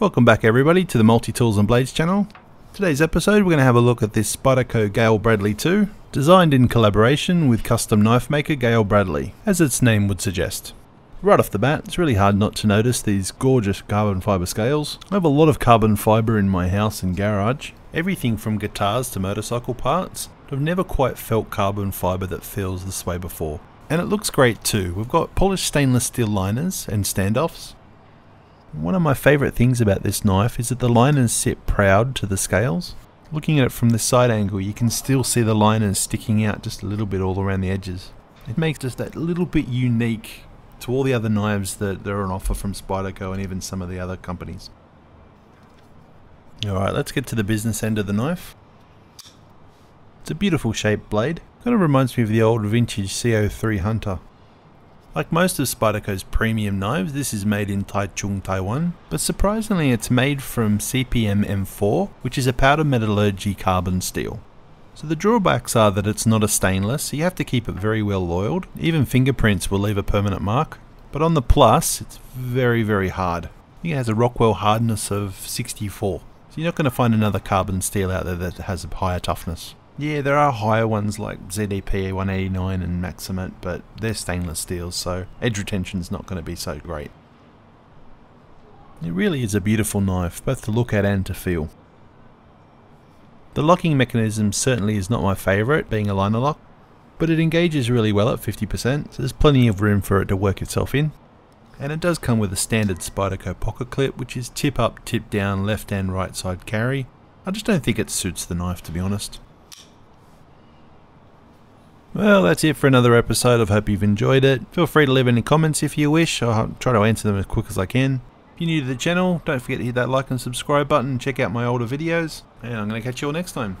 Welcome back everybody to the Multi Tools and Blades channel. Today's episode we're going to have a look at this Spyderco Gayle Bradley 2, designed in collaboration with custom knife maker Gayle Bradley, as its name would suggest. Right off the bat, it's really hard not to notice these gorgeous carbon fibre scales. I have a lot of carbon fibre in my house and garage, everything from guitars to motorcycle parts, I've never quite felt carbon fibre that feels this way before. And it looks great too. We've got polished stainless steel liners and standoffs, one of my favourite things about this knife is that the liners sit proud to the scales. Looking at it from the side angle you can still see the liners sticking out just a little bit all around the edges. It makes just that little bit unique to all the other knives that are on offer from Spyderco and even some of the other companies. Alright, let's get to the business end of the knife. It's a beautiful shaped blade. Kind of reminds me of the old vintage CO3 Hunter. Like most of Spyderco's premium knives, this is made in Taichung, Taiwan, but surprisingly it's made from CPM M4, which is a powder metallurgy carbon steel. So the drawbacks are that it's not a stainless, so you have to keep it very well oiled. Even fingerprints will leave a permanent mark. But on the plus, it's very, very hard. I think it has a Rockwell hardness of 64. So you're not going to find another carbon steel out there that has a higher toughness. Yeah, there are higher ones like ZDP 189 and Maxamet, but they're stainless steels, so edge retention's not going to be so great. It really is a beautiful knife, both to look at and to feel. The locking mechanism certainly is not my favourite, being a liner lock, but it engages really well at 50%, so there's plenty of room for it to work itself in. And it does come with a standard Spyderco pocket clip, which is tip up, tip down, left and right side carry. I just don't think it suits the knife to be honest. Well, that's it for another episode. I hope you've enjoyed it. Feel free to leave any comments if you wish. I'll try to answer them as quick as I can. If you're new to the channel, don't forget to hit that like and subscribe button. Check out my older videos. And I'm going to catch you all next time.